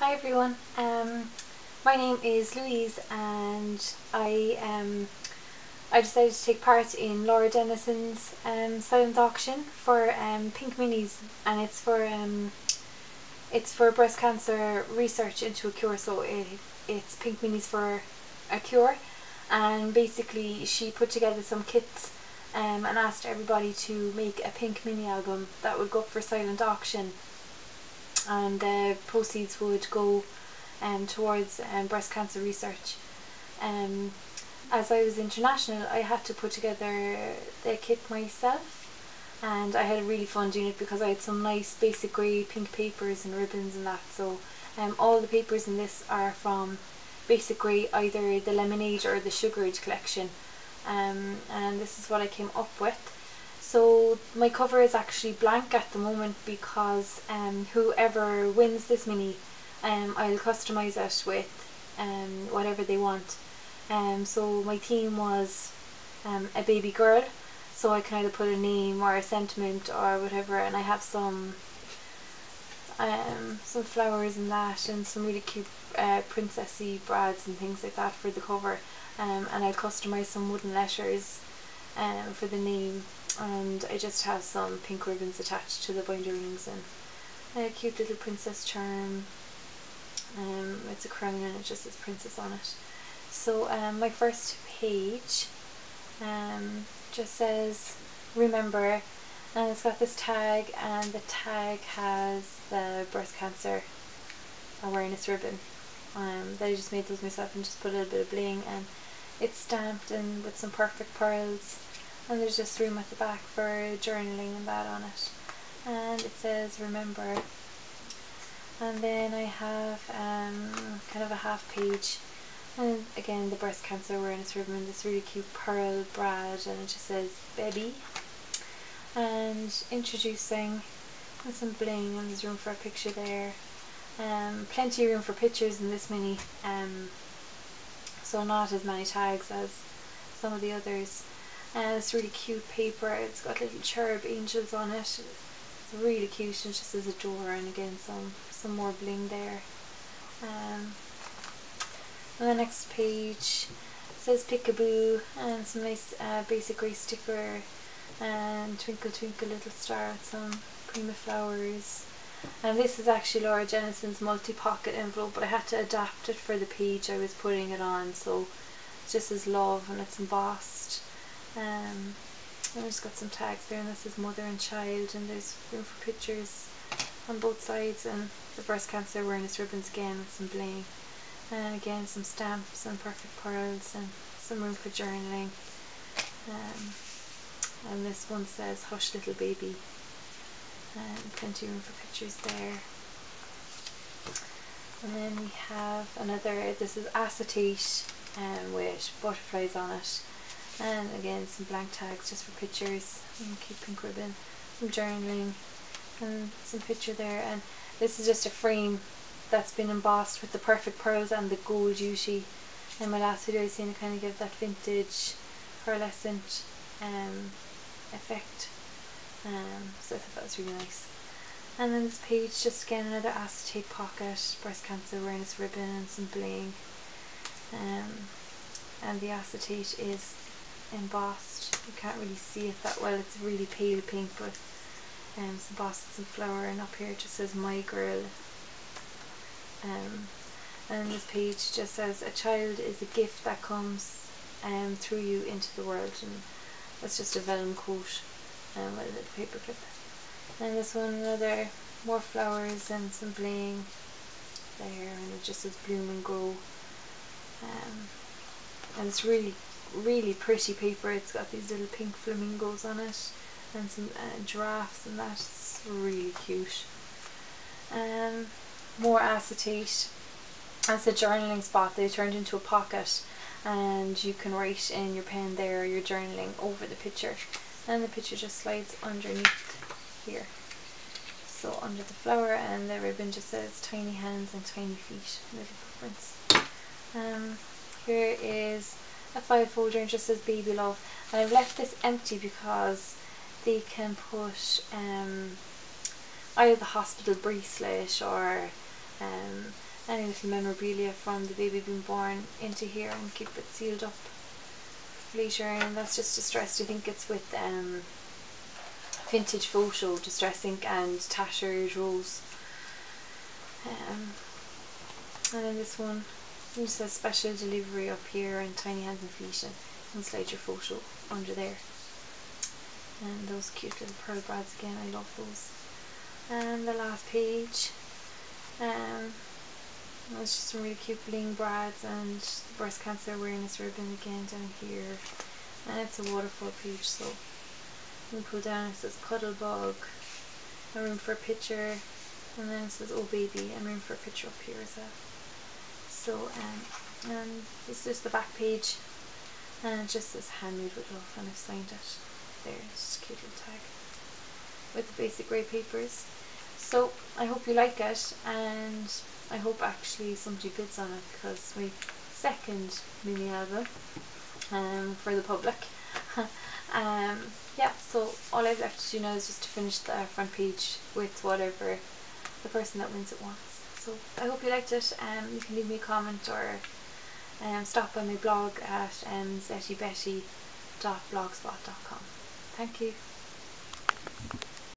Hi everyone, um, my name is Louise and I um, I decided to take part in Laura Denison's um, silent auction for um, pink minis and it's for um, it's for breast cancer research into a cure so it, it's pink minis for a cure. And basically she put together some kits um, and asked everybody to make a pink mini album that would go up for silent auction and the proceeds would go um, towards um, breast cancer research. Um, as I was international, I had to put together the kit myself and I had a really fun doing it because I had some nice basic grey pink papers and ribbons and that so um, all the papers in this are from basic grey either the lemonade or the sugared collection um, and this is what I came up with so my cover is actually blank at the moment because um, whoever wins this mini, um, I'll customise it with um, whatever they want. Um, so my theme was um, a baby girl, so I can either put a name or a sentiment or whatever, and I have some um, some flowers and that, and some really cute uh, princessy brads and things like that for the cover. Um, and I'll customise some wooden letters um, for the name and I just have some pink ribbons attached to the binder rings and a cute little princess charm. Um, it's a crown and it just says princess on it. So um, my first page um, just says remember and it's got this tag and the tag has the breast cancer awareness ribbon um, that I just made those myself and just put a little bit of bling and it's stamped and with some perfect pearls and there's just room at the back for journaling and that on it. And it says remember. And then I have um, kind of a half page. And again the breast cancer awareness ribbon this really cute pearl brad and it just says baby. And introducing and some bling and there's room for a picture there. Um, plenty of room for pictures in this mini um, so not as many tags as some of the others and it's really cute paper. It's got little cherub angels on it. It's really cute. And just as a door and again some some more bling there. Um, on the next page says Peekaboo and some nice uh, basic grey sticker and Twinkle Twinkle Little Star some Prima flowers. And this is actually Laura Denison's multi-pocket envelope but I had to adapt it for the page I was putting it on so it's just as love and it's embossed um, and just got some tags there and this is mother and child and there's room for pictures on both sides and the breast cancer awareness ribbons again with some bling and again some stamps and perfect pearls and some room for journaling. Um, and this one says hush little baby. And plenty of room for pictures there. And then we have another this is acetate um, with butterflies on it and again some blank tags just for pictures. Cute pink ribbon some journaling and some picture there. And this is just a frame that's been embossed with the perfect pearls and the gold beauty. In my last video I seen it kind of give that vintage pearlescent um, effect. Um, so I thought that was really nice. And then this page just again another acetate pocket breast cancer awareness ribbon and some bling. Um, and the acetate is embossed. You can't really see it that well, it's really pale pink, but um, it's embossed some flower, and up here it just says My Girl. Um, and this page just says, A child is a gift that comes um, through you into the world. And that's just a vellum quote um, with a little paper clip. And this one, another, more flowers and some bling there, and it just says bloom and grow. Um, and it's really really pretty paper. It's got these little pink flamingos on it and some uh, giraffes and that's really cute. Um, more acetate. That's a journaling spot. They turned into a pocket and you can write in your pen there your journaling over the picture and the picture just slides underneath here. So under the flower and the ribbon just says tiny hands and tiny feet, little footprints. Um, here is a file folder and just says baby love. And I've left this empty because they can put um, either the hospital bracelet or um, any little memorabilia from the baby being born into here and keep it sealed up later. And that's just distressed I think it's with um, vintage photo distress ink and tattered rose um, and then this one just says special delivery up here and tiny hands and feet and, and slide your photo under there and those cute little pearl brads again I love those and the last page um, it's just some really cute bling brads and breast cancer awareness ribbon again down here. And it's a waterfall page, so you pull down, it says cuddle bug, a room for a picture, and then it says oh baby, and room for a picture up here as well. So, um, and this is the back page, and it just says handmade with love, and I've signed it there, it's cute little tag with the basic grey papers. So, I hope you like it, and I hope actually somebody bids on it because my second mini album um, for the public. um, yeah, so all I've left to do now is just to finish the front page with whatever the person that wins it wants. So I hope you liked it. Um, you can leave me a comment or um, stop by my blog at um, zettybetty.blogspot.com. Thank you.